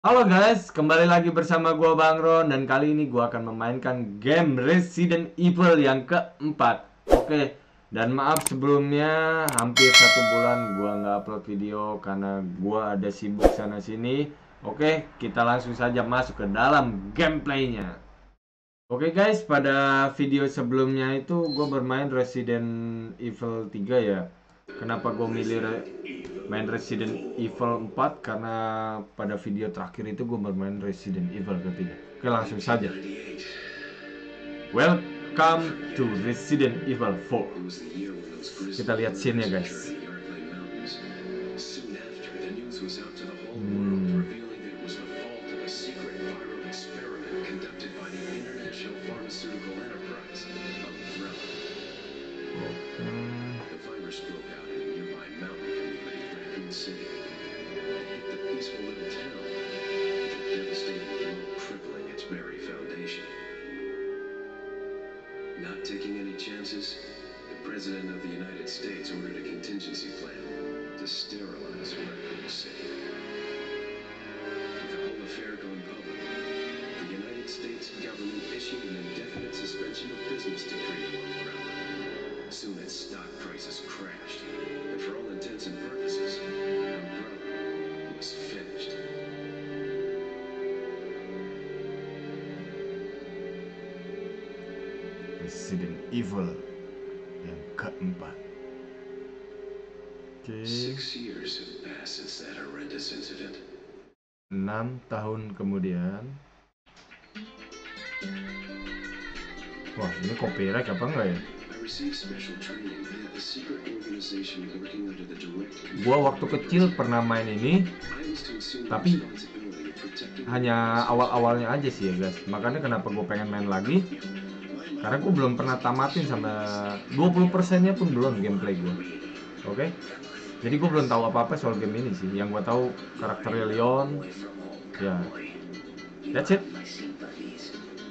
Halo guys, kembali lagi bersama gua Bang Ron dan kali ini gua akan memainkan game Resident Evil yang keempat. Oke, dan maaf sebelumnya hampir satu bulan gua nggak upload video karena gua ada sibuk sana sini. Oke, kita langsung saja masuk ke dalam gameplaynya. Oke guys, pada video sebelumnya itu gue bermain Resident Evil 3 ya. Kenapa gue milih main Resident Evil 4? Karena pada video terakhir itu gue bermain Resident Evil ketiga. Oke langsung saja. Welcome to Resident Evil 4. Kita lihat scene-nya guys. Hmm. Hmm. President of the United States ordered a contingency plan to sterilize Raccoon City. With the whole affair going public, the United States government issued an indefinite suspension of business decree on Umbrella. Soon its stock prices crashed, and for all intents and purposes, Umbrella was finished. Resident Evil. Oke. 6 tahun kemudian. Wah, ini copyright apa enggak ya? Gua waktu kecil pernah main ini, Tapi- hanya awal-awalnya aja sih ya guys. Makanya kenapa gue pengen main lagi? Karena gue belum pernah tamatin sama 20%-nya pun belum gameplay gue. Oke? Jadi gue belum tahu apa-apa soal game ini sih. Yang gue tahu karakternya Leon. Ya. That's it.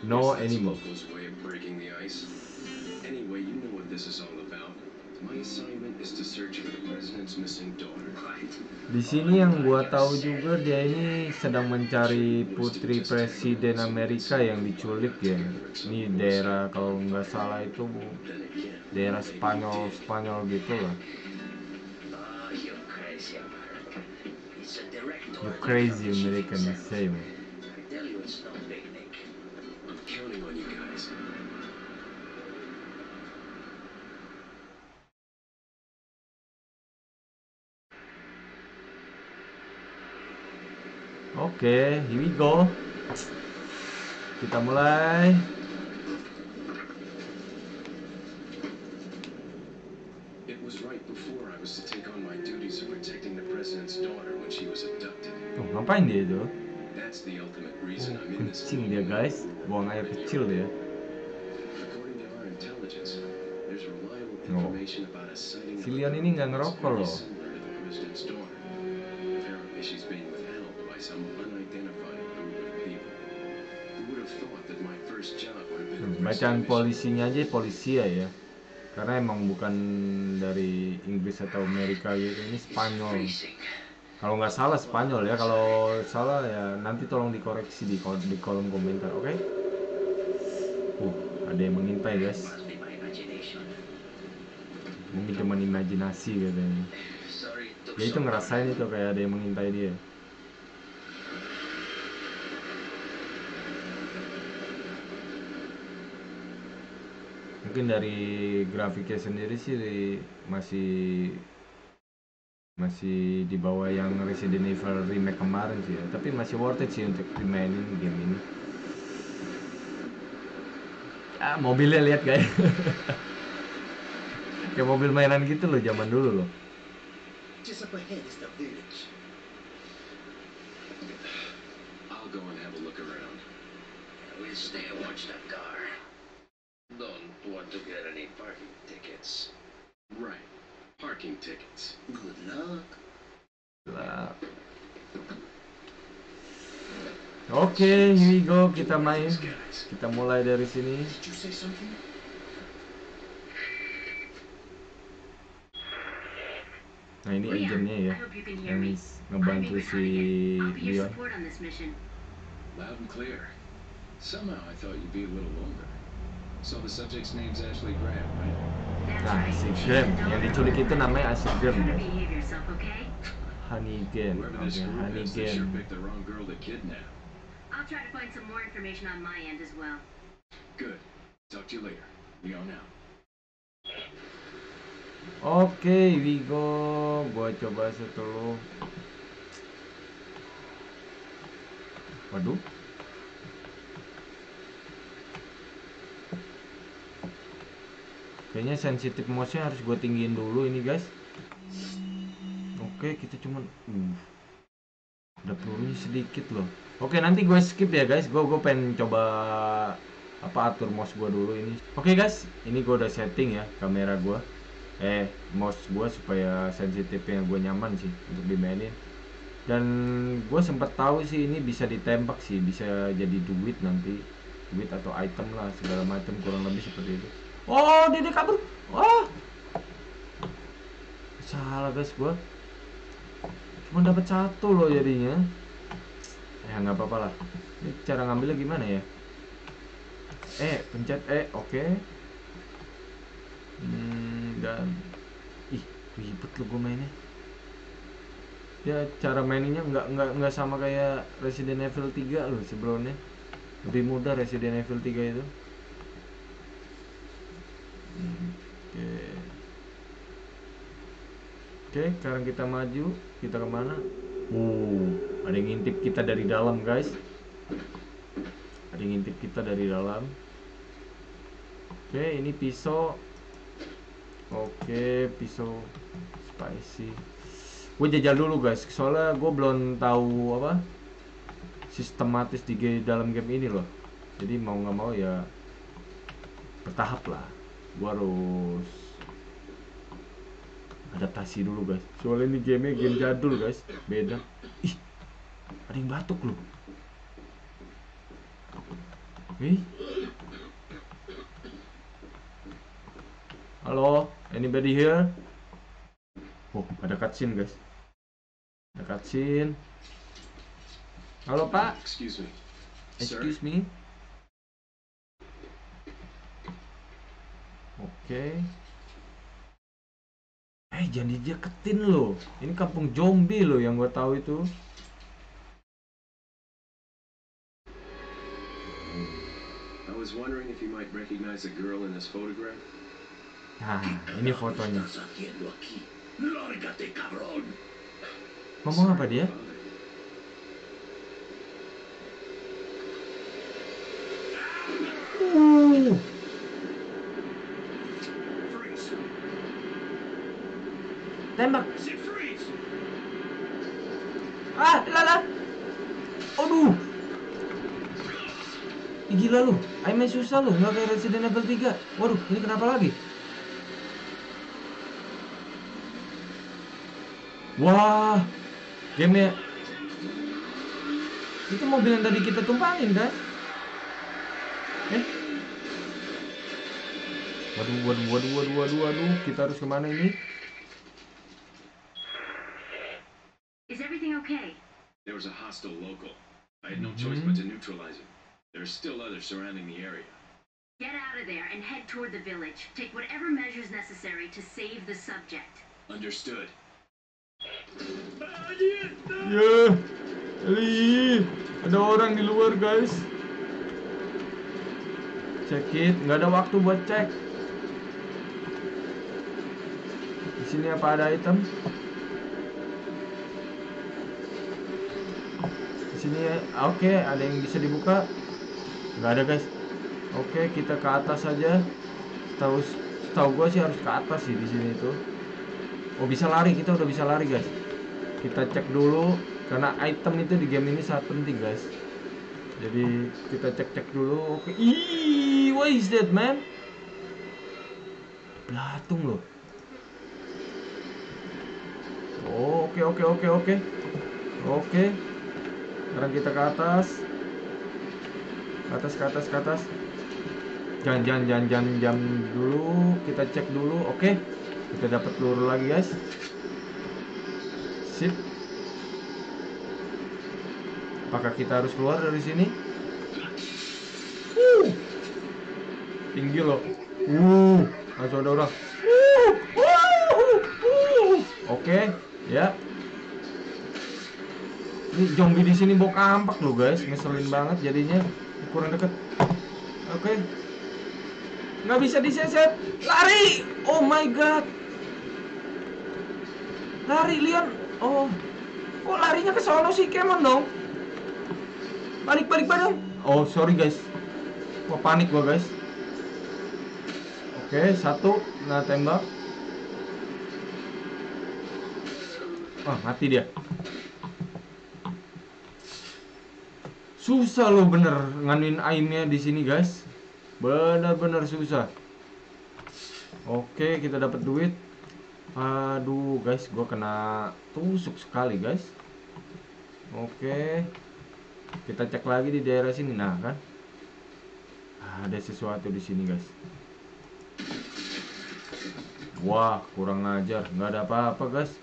No ice. Anyway, you know what this is all Di sini yang gua tahu juga dia ini sedang mencari putri presiden Amerika yang diculik ya. Ini daerah kalau nggak salah itu daerah Spanyol Spanyol gitu lah. Oh, you crazy American. It's a direct You order crazy from the American, chief the executive. same. I tell you, it's no picnic. I'm counting on you guys. Oke, here we go. Kita mulai. It was right before I was to take on my duties of protecting the president's daughter when she was abducted. Tuh, ngapain dia itu? Oh, kencing dia guys, buang air kecil dia. Oh. Leon ini nggak ngerokok loh. Bacaan polisinya aja polisia ya. Karena emang bukan dari Inggris atau Amerika gitu, ini Spanyol. Kalau nggak salah Spanyol ya, kalau salah ya nanti tolong dikoreksi di kol- di kolom komentar, oke? Uh, ada yang mengintai guys. Mungkin cuma imajinasi katanya. Dia itu ngerasain itu kayak ada yang mengintai dia. Mungkin dari grafiknya sendiri sih masih masih di bawah yang Resident Evil remake kemarin sih ya. Tapi masih worth it sih untuk dimainin game ini. Ah, mobilnya lihat guys. Kayak mobil mainan gitu loh zaman dulu loh. I'll go and have a look around. We'll stay and watch that car. To get any parking tickets. Right. Parking tickets. Good luck. Oke, here we go. Kita main. Kita mulai dari sini. Nah ini agentnya ya, yang ngebantu si Leon. Loud and clear. Somehow I thought you'd be a little older. So the subject's name's Ashley Graham, right? That's Nah, right. Graham yang diculik itu namanya Ashley Graham Try to guys. behave yourself, okay? Hanigen, Whoever oke this group Hanigen. is, sure picked the wrong girl to kidnap. I'll try to find some more information on my end as well. Good. Talk to you later. Leon out. Oke, Wigo, gua coba setelah. Waduh. Kayaknya sensitif mouse-nya harus gue tinggiin dulu ini, guys. Oke, kita cuman uh. Ada pelurunya sedikit loh. Oke, nanti gue skip ya, guys. Gue gue pengen coba apa atur mouse gue dulu ini. Oke, guys. Ini gue udah setting ya kamera gue eh mouse gue supaya sensitifnya gue nyaman sih untuk dimainin dan gue sempat tahu sih ini bisa ditembak sih bisa jadi duit nanti duit atau item lah segala macam kurang lebih seperti itu oh dia kabur. Wah. Salah guys gue cuma dapat satu loh jadinya. Ya nggak apa-apa lah. Ini cara ngambilnya gimana ya? Eh pencet eh oke. Hmm, dan ih ribet lo gue mainnya. Ya cara mainnya nggak nggak nggak sama kayak Resident Evil 3 loh sebelumnya lebih mudah Resident Evil 3 itu oke oke sekarang kita maju kita ke mana uh ada yang ngintip kita dari dalam guys ada yang ngintip kita dari dalam oke ini pisau Oke, pisau spicy. Gue jajal dulu guys, soalnya gue belum tahu apa sistematis di dalam game ini loh. Jadi mau nggak mau ya bertahap lah. Gue harus adaptasi dulu guys. Soalnya ini gamenya game jadul guys, beda. Ih, ada yang batuk loh. Ih, Halo, anybody here? Oh, ada cutscene guys. Ada cutscene. Halo Pak, Excuse me. Excuse me. Oke. Eh, jangan dideketin loh. Ini kampung zombie loh yang gue tahu itu. I was wondering if you might recognize a girl in this photograph. Nah, ini fotonya. Ngomong apa dia? Uh, Freeze! Tembak. I! Ah, lala. Aduh. Ih, gila lu. Aimnya susah lu, nggak kayak Resident Evil 3. Waduh, ini kenapa lagi? Wah. Game Itu mobil yang tadi kita tumpangin kan? Eh? Waduh, waduh, waduh, waduh, waduh, waduh. Kita harus ke mana ini? I had no choice but to mm-hmm. neutralize it. There are still others surrounding the area. Get out of there and head toward the village. Take whatever measures necessary to save the subject. Understood. Ya, Eli, ada orang di luar guys. Cek it, nggak ada waktu buat cek. Di sini apa ada item? Sini ya, oke, ada yang bisa dibuka. Nggak ada guys. Oke, kita ke atas saja. Tahu, tahu gue sih harus ke atas sih di sini tuh. Oh bisa lari, kita udah bisa lari guys. Kita cek dulu karena item itu di game ini sangat penting guys. Jadi kita cek-cek dulu. Oke. Ih, what is that man? Belatung loh. Oh, oke oke oke oke. Oke. Sekarang kita ke atas. Ke atas ke atas ke atas. Jangan jangan jangan jangan jam dulu. Kita cek dulu. Oke. Kita dapat peluru lagi guys. Sip. Apakah kita harus keluar dari sini? Uh. Tinggi loh. Uh, langsung ada orang. Uh, uh. Oke, ya. Ini zombie di sini bau kampak loh guys, ngeselin banget jadinya kurang deket. Oke. Nggak bisa diseset. Lari! Oh my god. Lari Leon. Oh. Kok larinya ke sono sih Kemon dong? Balik balik badan. Oh, sorry guys. Wah, panik gua guys. Oke, satu. Nah, tembak. Wah, mati dia. Susah loh bener nganuin aimnya di sini guys. Bener-bener susah. Oke, kita dapat duit. Aduh, guys, gua kena tusuk sekali, guys. Oke. Kita cek lagi di daerah sini, nah kan. Ada sesuatu di sini, guys. Wah, kurang ajar. nggak ada apa-apa, guys.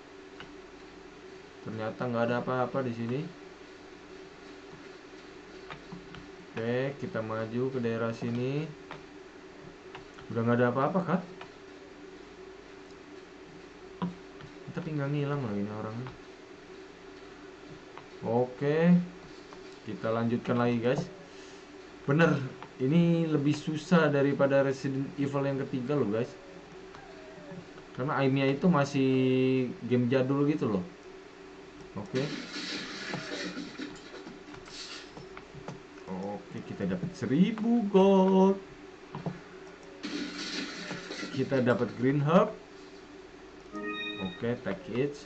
Ternyata nggak ada apa-apa di sini. Oke, kita maju ke daerah sini. Udah nggak ada apa-apa kan? Tapi nggak ngilang loh ini orangnya. Oke, kita lanjutkan lagi guys. Bener, ini lebih susah daripada Resident Evil yang ketiga loh guys. Karena aimnya itu masih game jadul gitu loh. Oke, kita dapat 1000 gold. Kita dapat green herb. Oke, take it.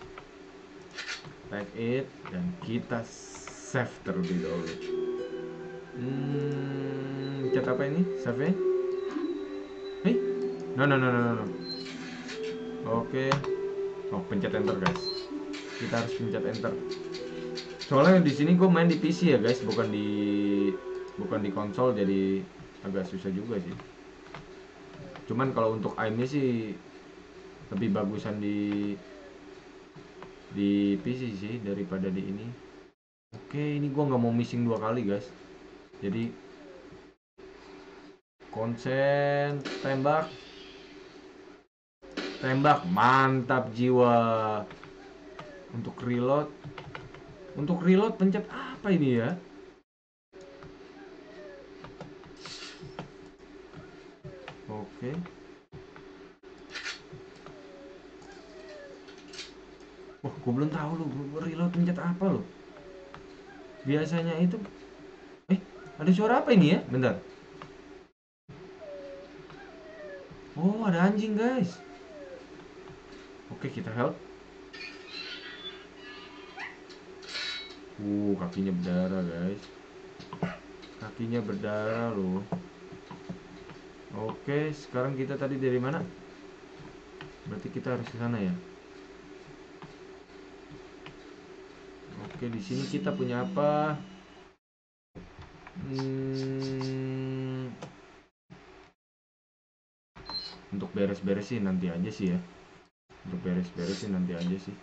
Take it dan kita save terlebih dahulu. Hmm, chat apa ini? Save? Hei? No, no, no, no, no, no. Oke. Oh, pencet enter, guys. Kita harus pencet enter. Soalnya di sini gue main di PC ya, guys, bukan di bukan di konsol jadi agak susah juga sih. Cuman kalau untuk aimnya sih lebih bagusan di di PC sih daripada di ini. Oke, ini gua nggak mau missing dua kali, guys. Jadi konsen tembak tembak mantap jiwa untuk reload untuk reload pencet apa ini ya oke. Wah gue belum tahu lu reload pencet apa lo biasanya itu eh ada suara apa ini ya? Bentar. Oh ada anjing guys. Oke kita help. Uh kakinya berdarah guys. Kakinya berdarah loh oke sekarang kita tadi dari mana berarti kita harus ke sana ya Oke, di sini kita punya apa? Hmm, untuk beres-beresin nanti aja sih ya. Untuk beres-beresin nanti aja sih.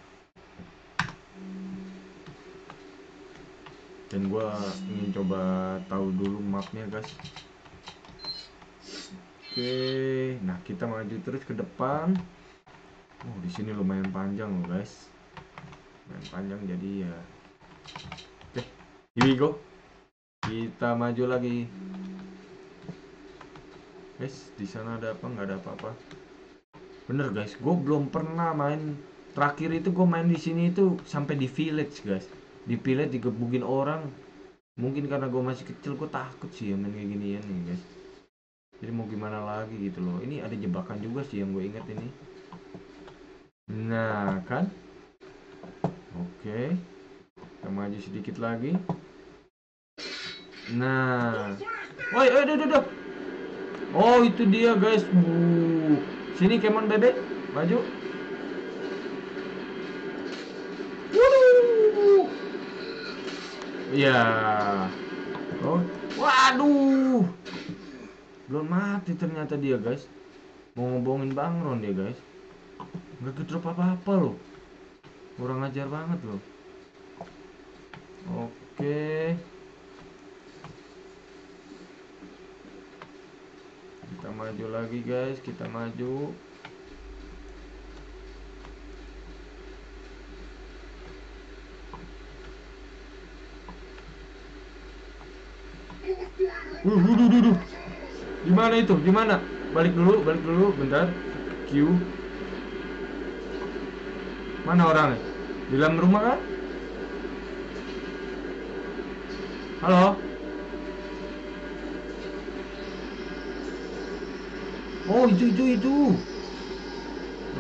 Dan gua ingin coba tahu dulu mapnya guys. Oke, nah kita maju terus ke depan. Oh, di sini lumayan panjang loh guys. Lumayan panjang jadi ya Oke, here we go. Kita maju lagi. Guys, di sana ada apa? Nggak ada apa-apa. Bener guys, gue belum pernah main. Terakhir itu gue main di sini itu sampai di village guys. Di village digebukin orang. Mungkin karena gue masih kecil, gue takut sih ya main kayak ginian nih guys. Jadi mau gimana lagi gitu loh. Ini ada jebakan juga sih yang gue ingat ini. Nah kan, oke. Kita maju sedikit lagi. Nah. Woi woi udah udah oh itu dia guys. Uh. sini kemon bebek maju. Wuduh. ya oh. Waduh belum mati ternyata dia guys. Mau ngobongin bang Ron dia guys. Nggak gedrop apa apa loh. Kurang ajar banget loh. Oke. Kita maju lagi guys. Kita maju. Wuh, wuh, duh, duh, duh. Gimana itu? Gimana? Balik dulu, balik dulu, bentar. Q. Mana orangnya? Di dalam rumah kan? Halo? Oh, itu itu itu.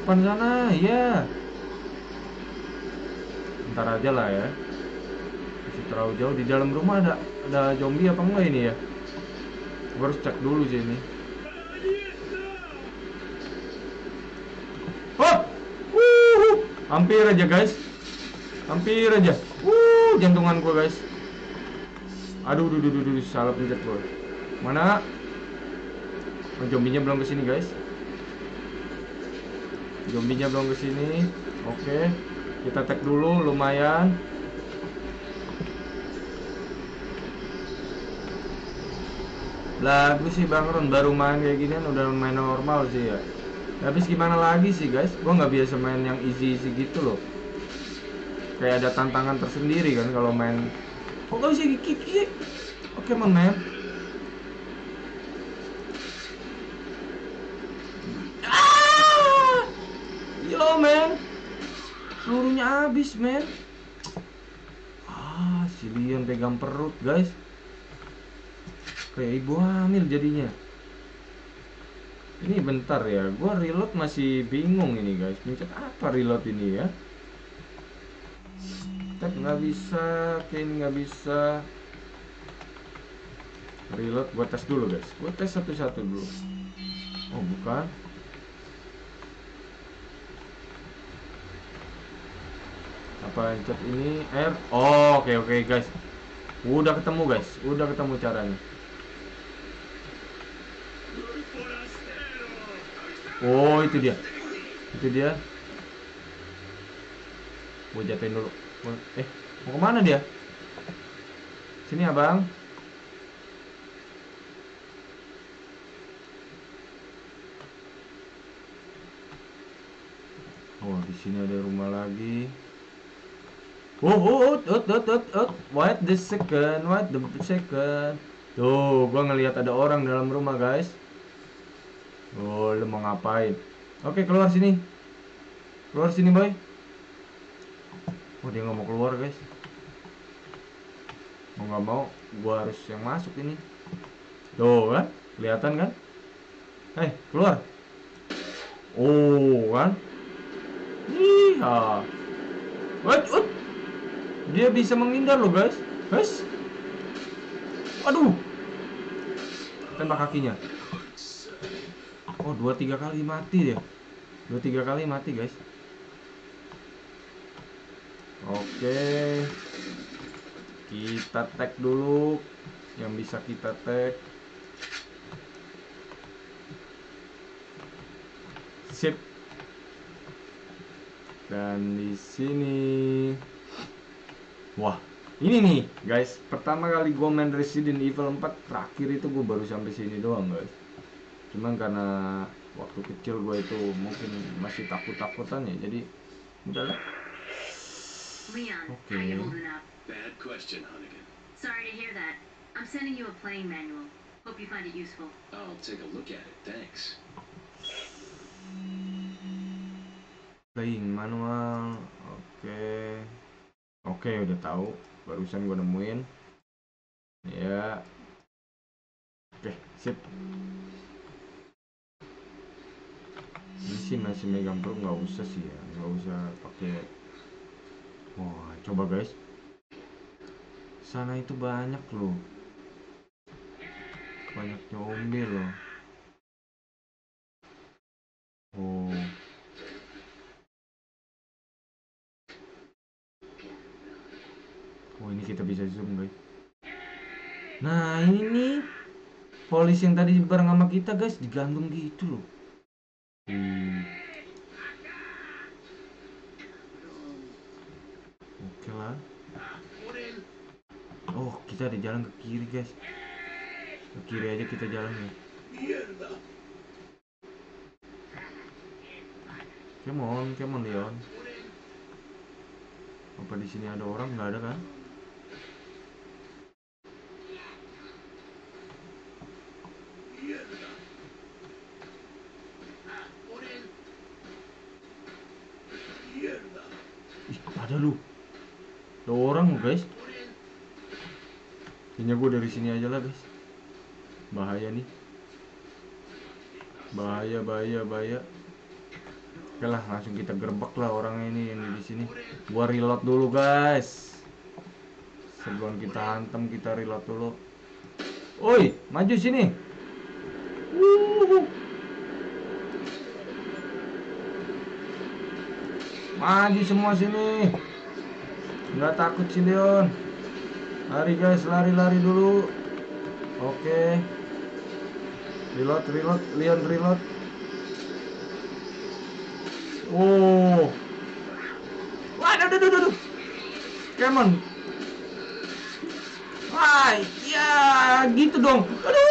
Depan sana, ya. Ntar aja lah ya. Masih terlalu jauh di dalam rumah ada ada zombie apa enggak ini ya? Gua harus cek dulu ini. Oh! Wuhu! Hampir aja guys. Hampir aja. Wuh, jantungan gua guys. Aduh, duh, duh, duh, duh, salah pencet gua. Mana? Oh, zombinya belum ke sini guys. Zombinya belum ke sini. Oke. Kita tag dulu lumayan. Lagu sih Bang Ron baru main kayak ginian udah main normal sih ya. Habis gimana lagi sih guys? Gua nggak biasa main yang easy easy gitu loh. Kayak ada tantangan tersendiri kan kalau main. Kok nggak bisa gigi sih? Oke man man. Ah! Yo man. Pelurunya habis man. Ah, si Leon pegang perut guys kayak ibu hamil jadinya? Ini bentar ya gua reload masih bingung ini guys. Pencet apa reload ini ya? Tab nggak bisa ini nggak bisa. Reload gua tes dulu guys. Gua tes satu-satu dulu. Oh bukan. Apa pencet ini? R oh oke oke guys. Udah ketemu guys. Udah ketemu caranya Oh itu dia. Itu dia. Gue jatuhin dulu. Eh mau ke mana dia? Sini abang. Oh di sini ada rumah lagi. Oh, oh, oh, oh, oh, oh, oh, wait the second, wait the second. Tuh, gua ngelihat ada orang dalam rumah, guys. Oh, lu mau ngapain? Oke, keluar sini. Keluar sini, boy. Oh, dia nggak mau keluar, guys. Mau nggak mau, gua harus yang masuk ini. Tuh, kan? Kelihatan kan? Hei, keluar. Oh, kan? Iya. Wait, wait. Dia bisa menghindar loh, guys. Guys. Aduh. Tembak kakinya. Oh, dua tiga kali mati dia. Dua tiga kali mati, guys. Oke. Kita tag dulu yang bisa kita tag. Sip. Dan di sini Wah, ini nih guys, pertama kali gue main Resident Evil 4 terakhir itu gue baru sampai sini doang guys. Cuman karena waktu kecil gue itu mungkin masih takut-takutan ya, jadi udahlah. Leon, Okay. Sorry to hear that. I'm sending you a playing manual. Hope you find it useful. I'll take a look at it, thanks. Playing manual, oke. Oke, udah tahu. Barusan gue nemuin. Ya. Oke, sip. Ini sih masih megang pro nggak usah sih ya, nggak usah pakai. Wah, coba guys. Sana itu banyak loh. Banyak zombie loh. Oh. Oh ini kita bisa zoom guys. Nah ini polisi yang tadi bareng sama kita guys digantung gitu loh. Hmm. Oke lah. Oh, kita ada jalan ke kiri, guys. Ke kiri aja kita jalan ya. Come on, come on, Leon. Apa di sini ada orang? Nggak ada kan? Mierda. Mierda. Ih, ada lu. Ada orang, guys. Kayaknya gue dari sini aja lah, guys. Bahaya nih. Bahaya, bahaya, bahaya. Oke lah, langsung kita gerbek lah orang ini yang di sini. Gua reload dulu, guys. Sebelum kita hantam, kita reload dulu. Oi, maju sini. Maju semua sini. Nggak takut si Leon. Lari guys, lari-lari dulu. Oke. Reload, reload, Leon reload. Oh. Waduh, duh, duh, duh, duh. Come on. Hai, ya gitu dong. Aduh.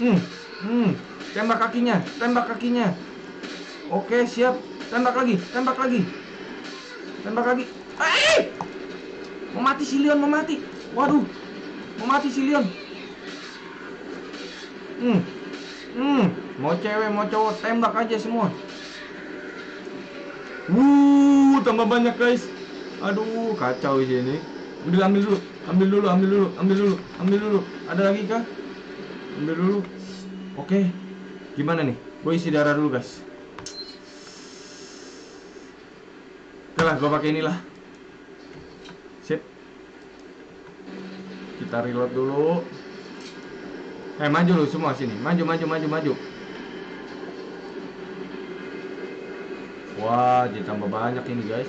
Hmm, hmm, tembak kakinya, tembak kakinya. Oke, siap. Tembak lagi, tembak lagi. Tembak lagi. Eh! Mau mati si Leon, mau mati. Waduh. Mau mati si Leon. Hmm. Hmm, mau cewek, mau cowok, tembak aja semua. Wuh, tambah banyak guys. Aduh, kacau ini. Udah ambil dulu, ambil dulu, ambil dulu, ambil dulu, ambil dulu. Ada lagi kah? Ambil dulu. Oke. Gimana nih? Gue isi darah dulu, guys. Oke lah, gue pakai inilah. Sip. Kita reload dulu. Eh, maju lu semua sini. Maju, maju, maju, maju. Wah, jadi tambah banyak ini, guys.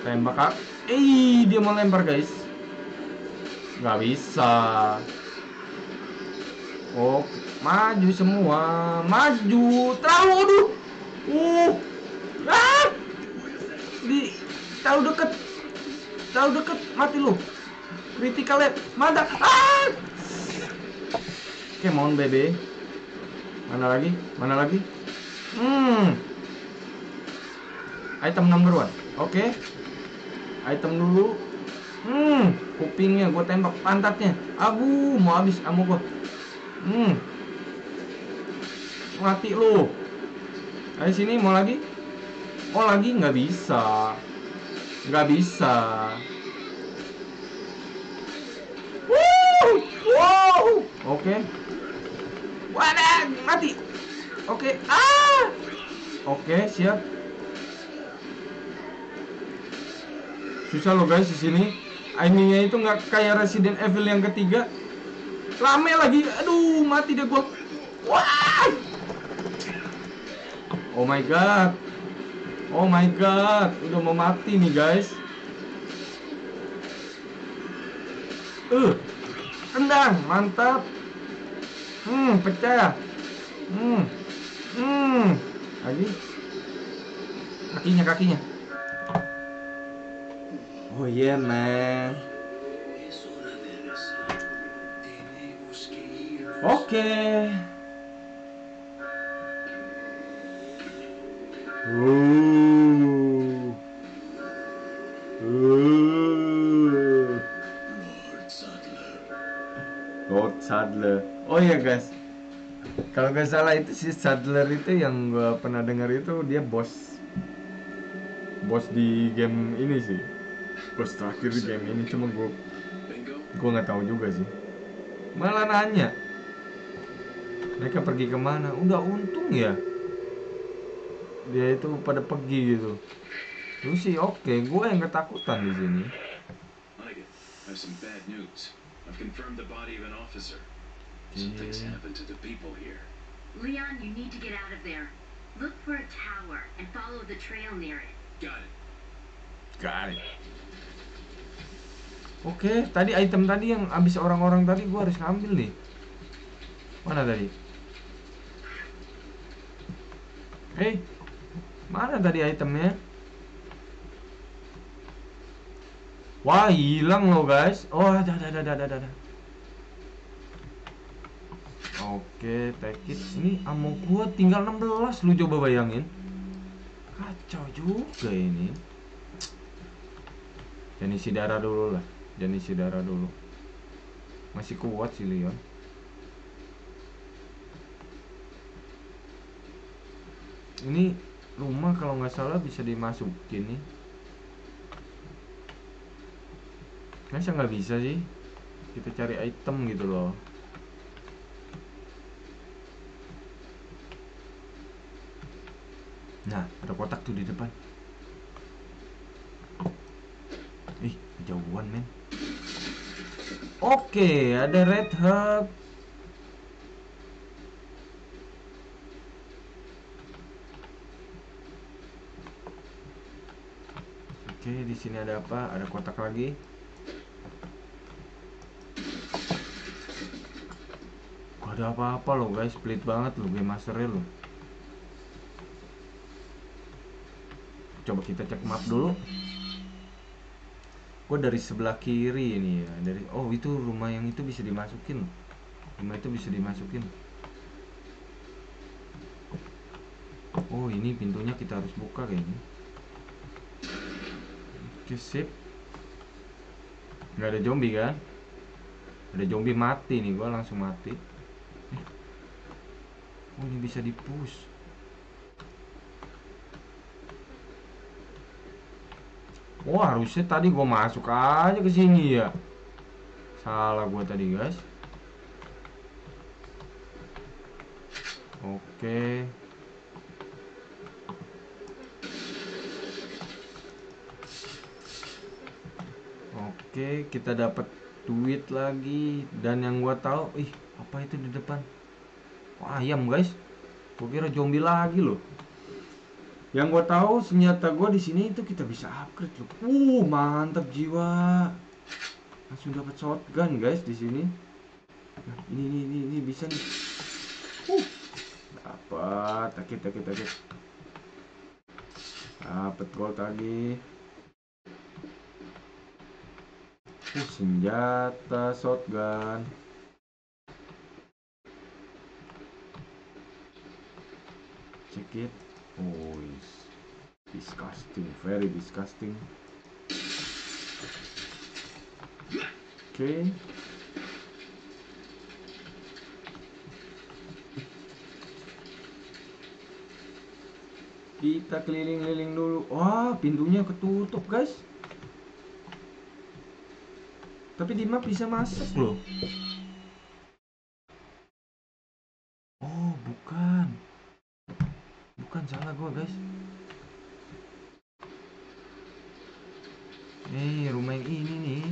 Tembak, Kak. Eh, dia mau lempar, guys. Nggak bisa. Oh, maju semua. Maju. Terlalu, aduh. Uh. Ah. Di terlalu deket. Terlalu deket. Mati lu. Critical hit. Mantap. Ah. Come on, baby. Mana lagi? Mana lagi? Hmm. Item number one. Oke. Item dulu. Hmm. Kupingnya gue tembak pantatnya. Abu, mau habis ammo gue. Hmm. Mati lu. Ayo sini mau lagi? Oh lagi nggak bisa. Nggak bisa. Wow. Oke. Wadah, mati. Oke. Ah. Oke, siap. Susah loh guys di sini. Aimingnya itu nggak kayak Resident Evil yang ketiga. Rame lagi. Aduh, mati deh gua. Wah. Oh my god. Oh my god, udah mau mati nih guys. Uh, tendang, mantap. Hmm, pecah. Hmm, hmm, lagi. Kakinya, kakinya. Oh yeah, man. Oke. Uh. Uh. Lord Sadler. Oh iya guys. Kalau nggak salah itu si Sadler itu yang gua pernah dengar itu dia bos. Bos di game ini sih. Bos terakhir di game ini cuma gua Bingo. gua nggak tahu juga sih. Malah nanya. Mereka pergi ke mana? Udah untung ya. Dia itu pada pergi gitu. Lu sih oke, gua yang ketakutan di sini. Mike, I have some bad news. I've confirmed the body of an officer. Something's Yeah. happened to the people here. Leon, you need to get out of there. Look for a tower and follow the trail near it. Got it. Got it. Oke, tadi item tadi yang habis orang-orang tadi gua harus ngambil nih. Mana tadi? Eh, mana tadi itemnya? Wah, hilang loh guys. Oh, ada, ada, ada, ada, ada. Oke, take it. Ini ammo gua tinggal 16, lu coba bayangin. Kacau juga ini. Jangan isi darah dulu lah. Jangan isi darah dulu. Masih kuat sih Leon. Ini rumah kalau nggak salah bisa dimasukin nih. Masa nggak bisa sih? Kita cari item gitu loh. Nah, ada kotak tuh di depan. Ih, kejauhan men. Oke, ada red herb. Oke, di sini ada apa? Ada kotak lagi. Gak ada apa-apa loh guys, pelit banget loh game masternya loh. Coba kita cek map dulu. Gue dari sebelah kiri ini ya, dari oh itu rumah yang itu bisa dimasukin. Rumah itu bisa dimasukin. Oh ini pintunya kita harus buka kayaknya. Oke. Nggak ada zombie kan? Ada zombie mati nih, gua langsung mati. Oh ini bisa di push. Oh harusnya tadi gua masuk aja ke sini ya. Salah gua tadi guys. Oke. Oke, kita dapat duit lagi dan yang gua tahu, ih, apa itu di depan? Oh, ayam, guys. Gua kira zombie lagi loh. Yang gua tahu senjata gua di sini itu kita bisa upgrade loh. Uh, mantap jiwa. Langsung dapat shotgun, guys, di sini. Nah, ini, ini, ini, ini bisa nih. Uh, dapat, takit, takit, takit. Dapat gold tadi. Uh, senjata shotgun. Check it. Oh, it's disgusting, very disgusting. Oke. Kita keliling-keliling dulu. Wah, pintunya ketutup, guys. Tapi di map bisa masuk loh. Oh, bukan. Bukan salah gua, guys. Eh, rumah yang ini nih.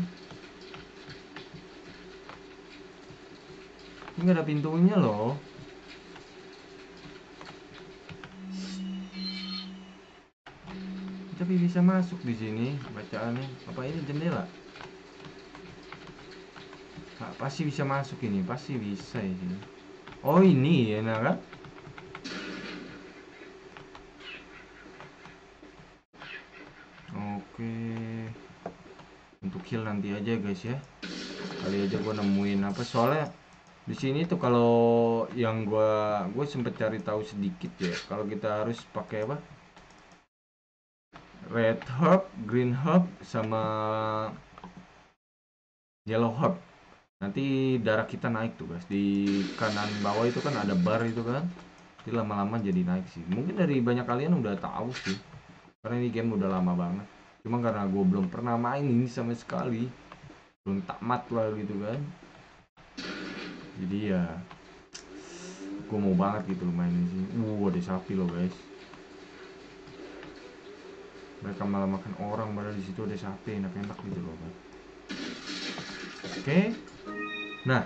Ini nggak ada pintunya loh. Tapi bisa masuk di sini bacaannya. Apa ini jendela? Pasti bisa masuk ini, pasti bisa ini. Oh ini ya nah kan? Oke. Untuk kill nanti aja guys ya. Kali aja gua nemuin apa soalnya di sini tuh kalau yang gua gue sempet cari tahu sedikit ya. Kalau kita harus pakai apa? Red herb, green herb sama yellow herb nanti darah kita naik tuh guys di kanan bawah itu kan ada bar itu kan. Jadi lama-lama jadi naik sih. Mungkin dari banyak kalian udah tahu sih. Karena ini game udah lama banget. Cuma karena gue belum pernah main ini sama sekali. Belum tamat lah gitu kan. Jadi ya gue mau banget gitu main sih. Uh ada sapi loh guys mereka malah makan orang padahal di situ ada sapi enak-enak gitu loh kan oke Nah,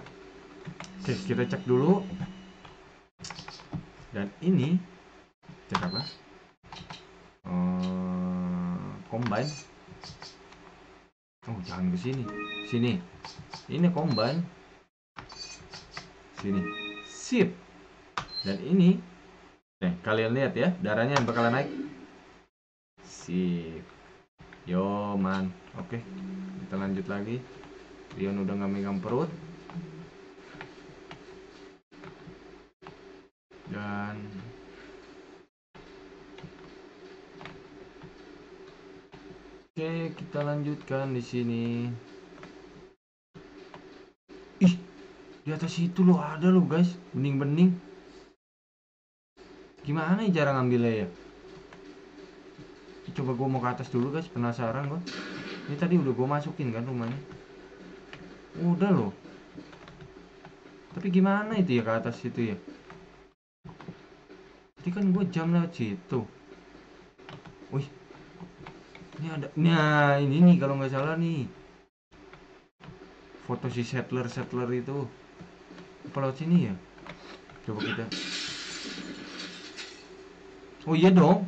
oke kita cek dulu. Dan ini cek apa? Eh, combine. Oh jangan ke sini, sini. Ini combine. Sini, Sip. Dan ini, nih kalian lihat ya, darahnya yang bakalan naik. Sip. Yo man, oke, kita lanjut lagi. Rion udah nggak megang perut. Dan Oke, kita lanjutkan di sini. Ih, di atas itu loh ada loh guys, bening-bening. Gimana ya cara ngambilnya ya? Coba gua mau ke atas dulu guys, penasaran gua. Ini tadi udah gua masukin kan rumahnya. Udah loh. Tapi gimana itu ya ke atas itu ya? Tadi kan gua jam lewat situ. Wih, ini ada nah ini nih kalau nggak salah nih. Foto si settler settler itu. Apa sini ya? Coba kita. Oh iya dong.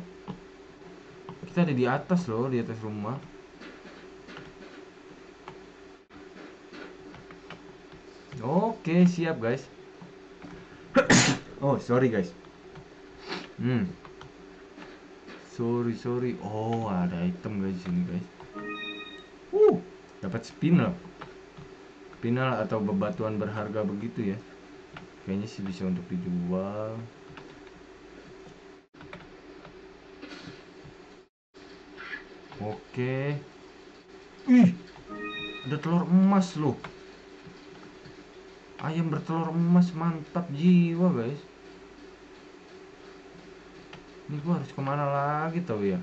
Kita ada di atas loh di atas rumah oke siap guys. Oh sorry guys. Hmm. Sorry sorry. Oh ada item guys sini guys. Uh dapat spinel spinel atau bebatuan berharga begitu ya. Kayaknya sih bisa untuk dijual. Oke. Ih ada telur emas loh ayam bertelur emas mantap jiwa guys. Ini gua harus ke mana lagi tau ya?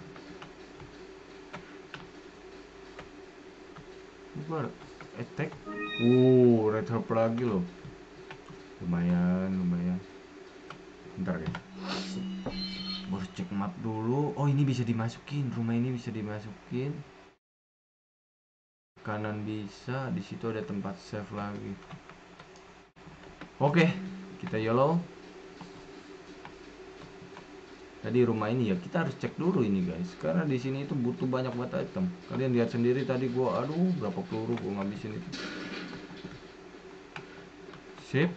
Ini gua attack. Uh red herb lagi loh. Lumayan lumayan. Bentar ya gua harus cek map dulu. Oh ini bisa dimasukin. Rumah ini bisa dimasukin. Kanan bisa di situ ada tempat save lagi oke kita yellow Tadi rumah ini ya kita harus cek dulu ini guys karena di sini itu butuh banyak banget item. Kalian lihat sendiri tadi gua aduh berapa peluru gua ngabisin itu. Sip.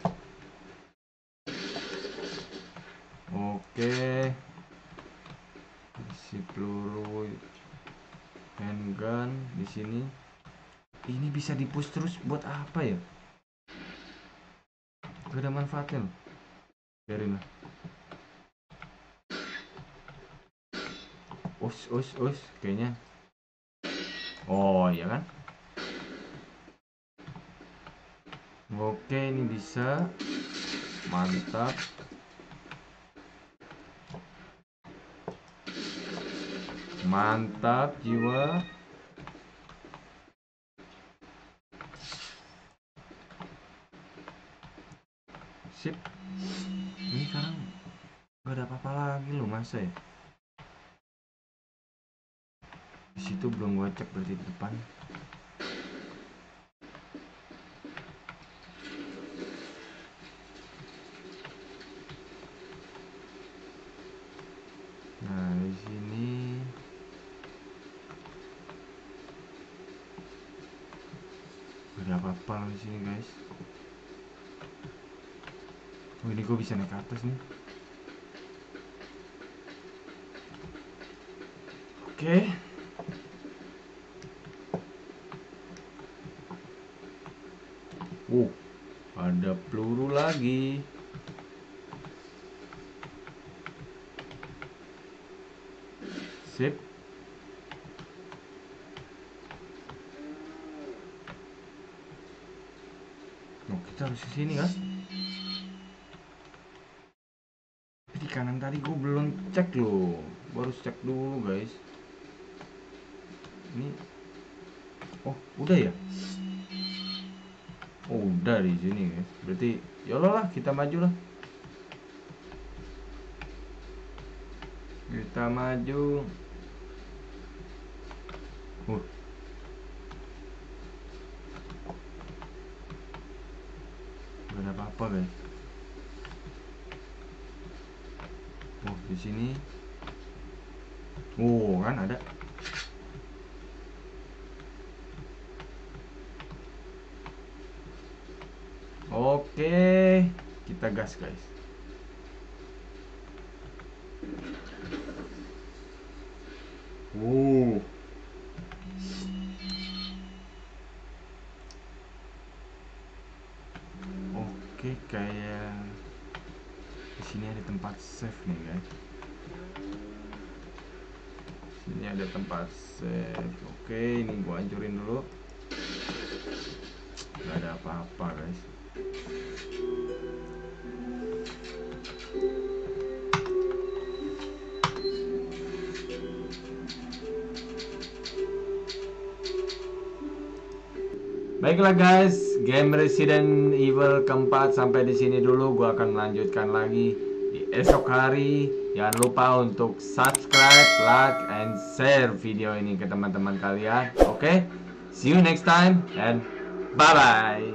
Oke. Si peluru handgun di sini. Ini bisa dipus terus buat apa ya? Gak ada manfaatnya loh. Biarin lah. us us us kayaknya. Oh iya kan? Oke ini bisa. Mantap. Mantap jiwa sip ini sekarang gak ada apa-apa masa ya? Di situ belum gua cek berarti depan. Nah di sini loh di sini guys? Oh ini gue bisa naik ke atas nih oke Uh, ada peluru lagi. Sip. Oh, kita harus ke sini kan? Di kanan tadi gue belum cek loh. Harus cek dulu guys. Ini. Oh, udah ya? Oh, udah di sini guys. Berarti yolo lah kita maju lah. Kita maju. Uh. Ada apa-apa guys. Oh, di sini. Oh, kan ada. Oke, kita gas guys Baiklah guys, game Resident Evil keempat sampai di sini dulu. Gua akan melanjutkan lagi di esok hari. Jangan lupa untuk subscribe, like, and share video ini ke teman-teman kalian. Oke, see you next time and bye bye.